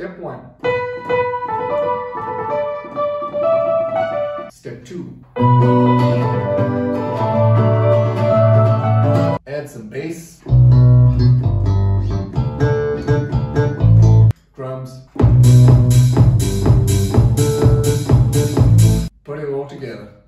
Step 1. Step 2. Add some bass. Drums. Put it all together.